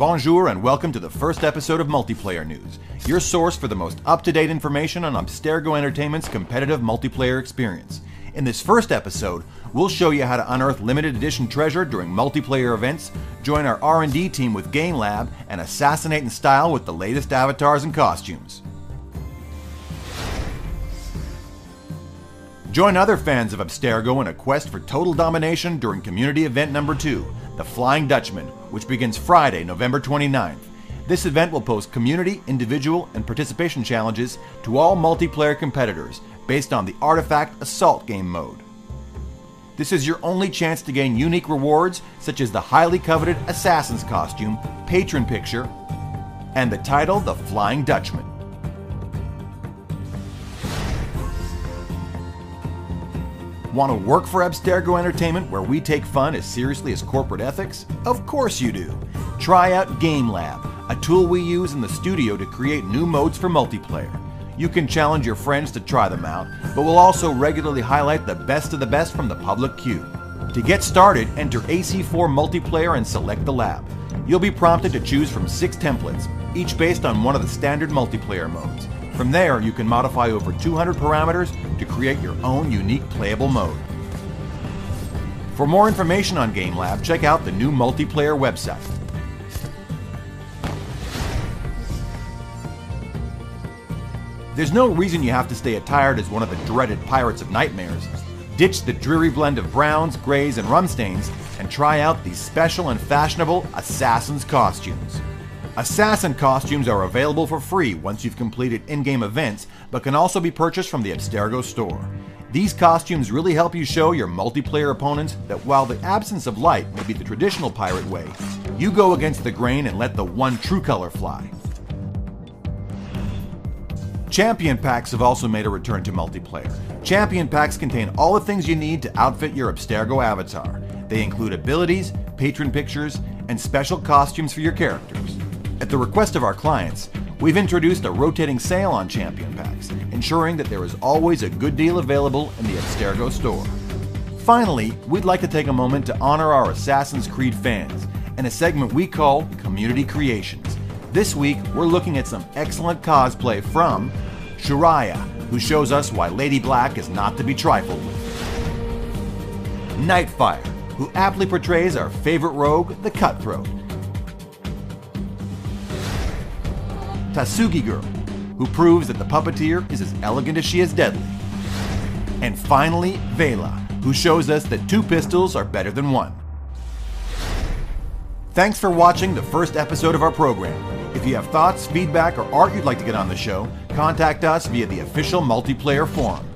bonjour, and welcome to the first episode of Multiplayer News, your source for the most up to date information on Abstergo Entertainment's competitive multiplayer experience. In this first episode, we'll show you how to unearth limited edition treasure during multiplayer events, join our R&D team with Game Lab, and assassinate in style with the latest avatars and costumes. Join other fans of Abstergo in a quest for total domination during community event number 2, the Flying Dutchman, which begins Friday, November 29th. This event will post community, individual, and participation challenges to all multiplayer competitors based on the Artifact Assault game mode. This is your only chance to gain unique rewards such as the highly coveted Assassin's costume, patron picture, and the title The Flying Dutchman. Want to work for Abstergo Entertainment where we take fun as seriously as corporate ethics? Of course you do. Try out Game Lab, a tool we use in the studio to create new modes for multiplayer. You can challenge your friends to try them out, but we'll also regularly highlight the best of the best from the public queue. To get started, enter AC4 Multiplayer and select the lab. You'll be prompted to choose from six templates, each based on one of the standard multiplayer modes. From there, you can modify over 200 parameters to create your own unique playable mode. For more information on Game Lab, check out the new multiplayer website. There's no reason you have to stay attired as one of the dreaded Pirates of Nightmares. Ditch the dreary blend of browns, grays, and rum stains and try out these special and fashionable Assassin's costumes. Assassin costumes are available for free once you've completed in-game events, but can also be purchased from the Abstergo store. These costumes really help you show your multiplayer opponents that while the absence of light may be the traditional pirate way, you go against the grain and let the one true color fly. Champion packs have also made a return to multiplayer. Champion packs contain all the things you need to outfit your Abstergo avatar. They include abilities, patron pictures, and special costumes for your characters. At the request of our clients, we've introduced a rotating sale on Champion packs, ensuring that there is always a good deal available in the Abstergo store. Finally, we'd like to take a moment to honor our Assassin's Creed fans in a segment we call Community Creations. This week, we're looking at some excellent cosplay from Shuraya, who shows us why Lady Black is not to be trifled with. Nightfire, who aptly portrays our favorite rogue, the Cutthroat. Tasugi Girl, who proves that the puppeteer is as elegant as she is deadly. And finally, Vela, who shows us that two pistols are better than one. Thanks for watching the first episode of our program. If you have thoughts, feedback, or art you'd like to get on the show, contact us via the official multiplayer forum.